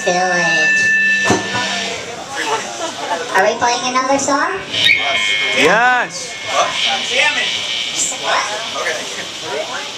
fucking Village. Are we playing another song? Yes. Damn it! What?